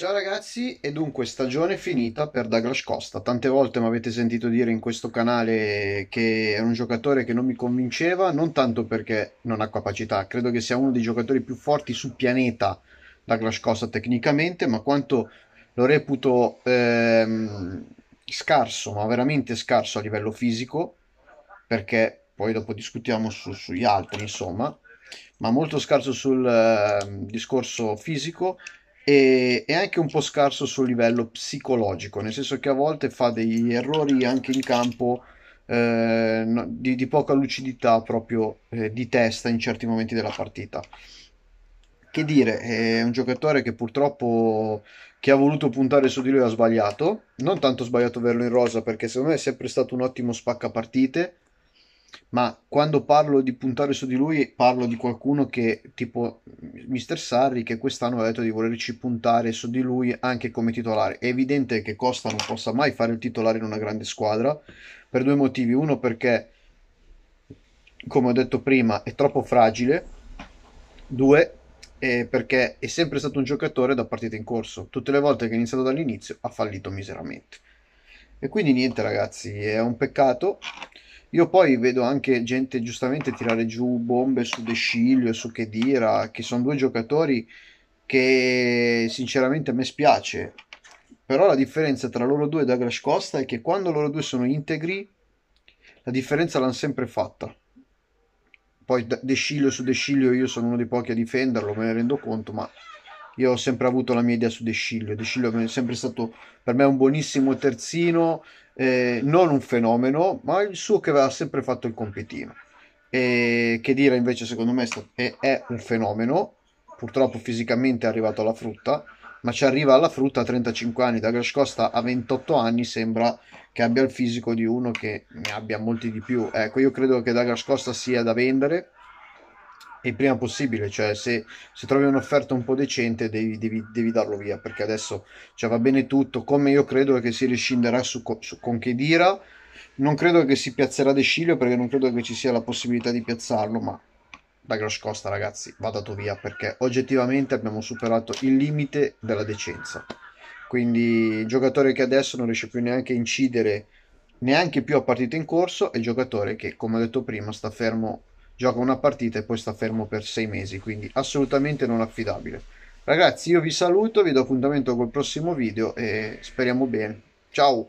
Ciao ragazzi, e dunque stagione finita per Douglas Costa. Tante volte mi avete sentito dire in questo canale che è un giocatore che non mi convinceva, non tanto perché non ha capacità, credo che sia uno dei giocatori più forti sul pianeta Douglas Costa tecnicamente, ma quanto lo reputo ehm, scarso, ma veramente scarso a livello fisico, perché poi dopo discutiamo su, sugli altri, insomma, ma molto scarso sul eh, discorso fisico e, e anche un po' scarso sul livello psicologico, nel senso che a volte fa degli errori anche in campo eh, di, di, poca lucidità proprio eh, di testa in certi momenti della partita. Che dire, è un giocatore che purtroppo chi ha voluto puntare su di lui ha sbagliato, non tanto sbagliato averlo in rosa perché secondo me è sempre stato un ottimo spaccapartite, ma quando parlo di puntare su di lui parlo di qualcuno che tipo Mister Sarri che quest'anno ha detto di volerci puntare su di lui anche come titolare. È evidente che Costa non possa mai fare il titolare in una grande squadra per due motivi. Uno perché come ho detto prima è troppo fragile. Due perché è sempre stato un giocatore da partita in corso. Tutte le volte che ha iniziato dall'inizio ha fallito miseramente. E quindi niente ragazzi è un peccato io poi vedo anche gente giustamente tirare giù bombe su De Sciglio e su Chedira, che sono due giocatori che sinceramente a me spiace. Però la differenza tra loro due e Douglas Costa è che quando loro due sono integri, la differenza l'hanno sempre fatta. Poi De Sciglio su De Sciglio io sono uno dei pochi a difenderlo, me ne rendo conto, ma io ho sempre avuto la mia idea su De Sciglio. De Sciglio è sempre stato per me un buonissimo terzino eh, non un fenomeno, ma il suo che aveva sempre fatto il compitino. E che dire invece secondo me è, un fenomeno, purtroppo fisicamente è arrivato alla frutta, ma ci arriva alla frutta a 35 anni. Douglas Costa a 28 anni sembra che abbia il fisico di uno che ne abbia molti di più. Ecco, io credo che Douglas Costa sia da vendere il prima possibile, cioè se, se trovi un'offerta un po' decente devi, devi, devi darlo via perché adesso cioè, va bene tutto, come io credo che si riscinderà su, su, con Chedira, non credo che si piazzerà De Sciglio perché non credo che ci sia la possibilità di piazzarlo, ma da Gross Costa ragazzi va dato via perché oggettivamente abbiamo superato il limite della decenza. Quindi il giocatore che adesso non riesce più neanche a incidere neanche più a partita in corso è il giocatore che, come ho detto prima, sta fermo gioca una partita e poi sta fermo per sei mesi, quindi assolutamente non affidabile. Ragazzi, io vi saluto, vi do appuntamento col prossimo video e speriamo bene. Ciao!